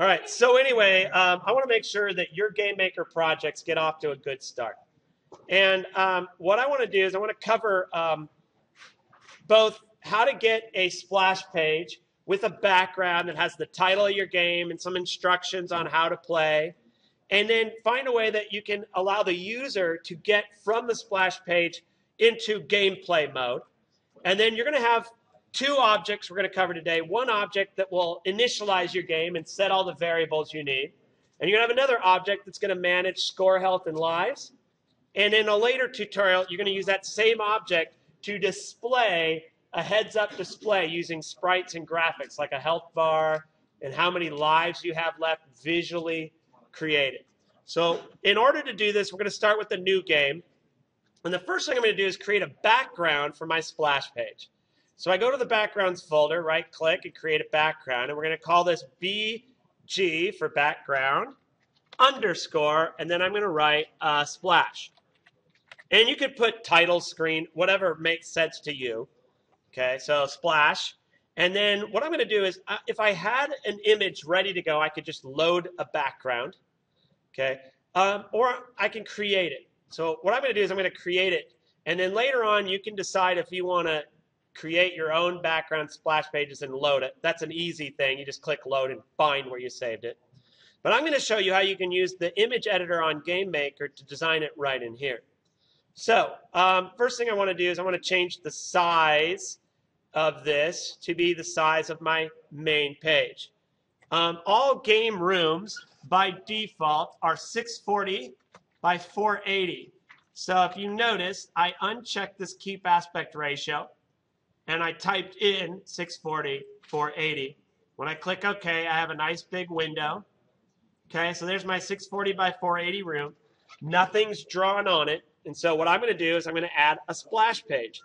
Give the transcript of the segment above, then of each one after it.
All right. So anyway, um, I want to make sure that your game maker projects get off to a good start. And um, what I want to do is I want to cover um, both how to get a splash page with a background that has the title of your game and some instructions on how to play. And then find a way that you can allow the user to get from the splash page into gameplay mode. And then you're going to have two objects we're going to cover today. One object that will initialize your game and set all the variables you need. And you're going to have another object that's going to manage score, health, and lives. And in a later tutorial, you're going to use that same object to display a heads-up display using sprites and graphics like a health bar and how many lives you have left visually created. So in order to do this, we're going to start with a new game. And the first thing I'm going to do is create a background for my splash page. So I go to the backgrounds folder, right click and create a background. And we're going to call this BG for background underscore, and then I'm going to write uh, splash. And you could put title screen, whatever makes sense to you. Okay, so splash. And then what I'm going to do is, uh, if I had an image ready to go, I could just load a background. Okay, um, or I can create it. So what I'm going to do is I'm going to create it. And then later on, you can decide if you want to create your own background splash pages and load it. That's an easy thing. You just click load and find where you saved it. But I'm going to show you how you can use the image editor on GameMaker to design it right in here. So um, first thing I want to do is I want to change the size of this to be the size of my main page. Um, all game rooms by default are 640 by 480. So if you notice, I unchecked this keep aspect ratio and I typed in 640, 480. When I click OK, I have a nice big window. Okay, so there's my 640 by 480 room. Nothing's drawn on it. And so what I'm going to do is I'm going to add a splash page.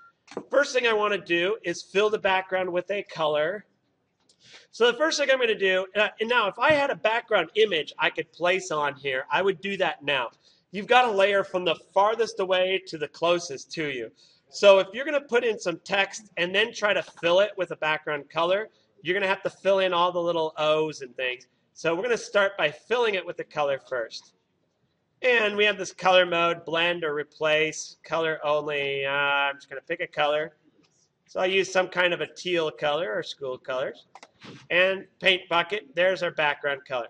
First thing I want to do is fill the background with a color. So the first thing I'm going to do, and now if I had a background image I could place on here, I would do that now. You've got a layer from the farthest away to the closest to you. So if you're going to put in some text and then try to fill it with a background color, you're going to have to fill in all the little O's and things. So we're going to start by filling it with the color first. And we have this color mode, blend or replace, color only. Uh, I'm just going to pick a color. So I'll use some kind of a teal color or school colors. And paint bucket, there's our background color.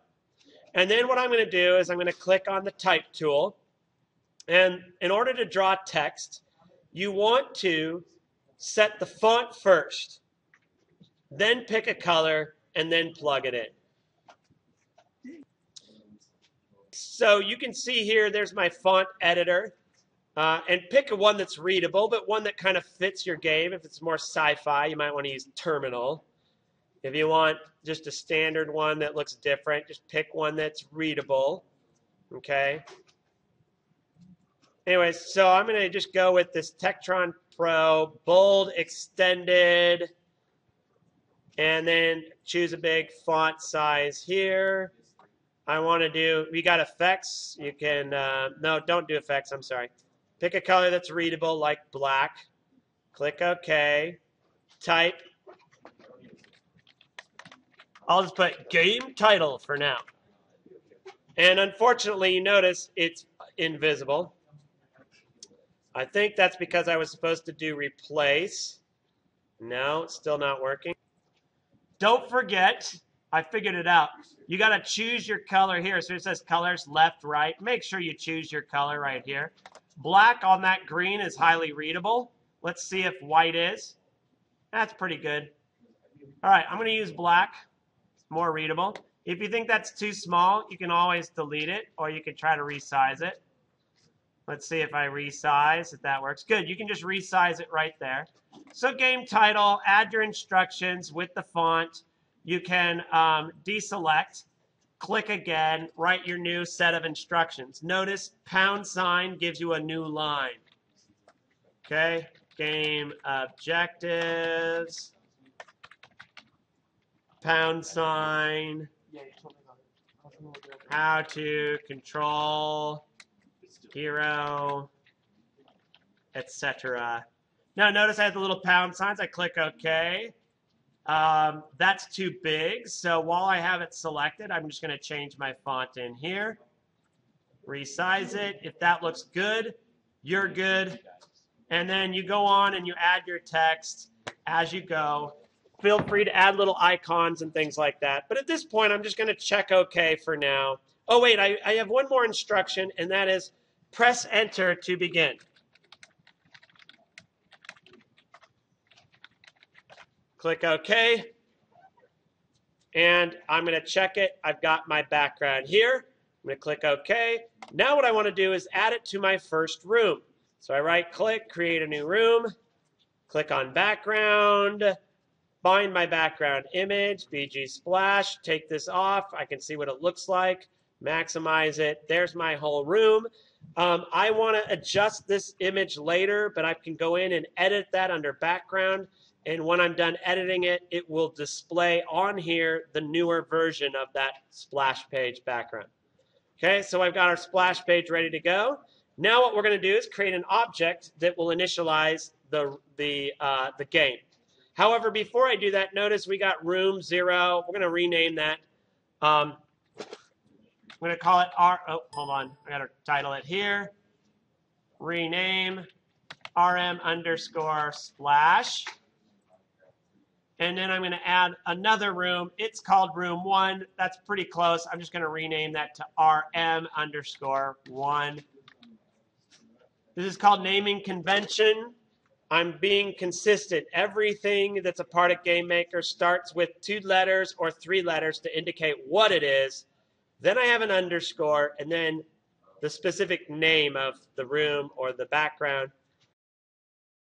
And then what I'm going to do is I'm going to click on the type tool. And in order to draw text, you want to set the font first, then pick a color, and then plug it in. So you can see here, there's my font editor. Uh, and pick a one that's readable, but one that kind of fits your game. If it's more sci-fi, you might want to use Terminal. If you want just a standard one that looks different, just pick one that's readable. Okay. Anyways, so I'm going to just go with this Tekton Pro, bold, extended, and then choose a big font size here. I want to do, we got effects. You can, uh, no, don't do effects. I'm sorry. Pick a color that's readable like black. Click OK. Type. I'll just put game title for now. And unfortunately, you notice it's invisible. I think that's because I was supposed to do replace. No, it's still not working. Don't forget, I figured it out. You got to choose your color here. So it says colors left, right. Make sure you choose your color right here. Black on that green is highly readable. Let's see if white is. That's pretty good. All right, I'm going to use black. It's more readable. If you think that's too small, you can always delete it, or you can try to resize it. Let's see if I resize, if that works. Good, you can just resize it right there. So game title, add your instructions with the font. You can um, deselect click again, write your new set of instructions. Notice pound sign gives you a new line. Okay, game objectives, pound sign, how to control hero, etc. Now notice I have the little pound signs. I click OK. Um, that's too big. So while I have it selected, I'm just going to change my font in here. Resize it. If that looks good, you're good. And then you go on and you add your text as you go. Feel free to add little icons and things like that. But at this point, I'm just going to check OK for now. Oh, wait, I, I have one more instruction, and that is press Enter to begin. Click OK. And I'm going to check it. I've got my background here. I'm going to click OK. Now what I want to do is add it to my first room. So I right click, create a new room, click on background, find my background image, BG Splash, take this off. I can see what it looks like, maximize it. There's my whole room. Um, I want to adjust this image later, but I can go in and edit that under background. And when I'm done editing it, it will display on here the newer version of that splash page background. Okay, so I've got our splash page ready to go. Now what we're going to do is create an object that will initialize the, the, uh, the game. However, before I do that, notice we got room zero. We're going to rename that. Um, I'm going to call it R. Oh, hold on. I got to title it here. Rename RM underscore splash. And then I'm going to add another room. It's called room one. That's pretty close. I'm just going to rename that to RM underscore one. This is called naming convention. I'm being consistent. Everything that's a part of GameMaker starts with two letters or three letters to indicate what it is. Then I have an underscore, and then the specific name of the room or the background.